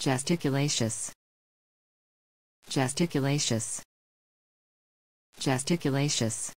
gesticulaceous gesticulaceous gesticulaceous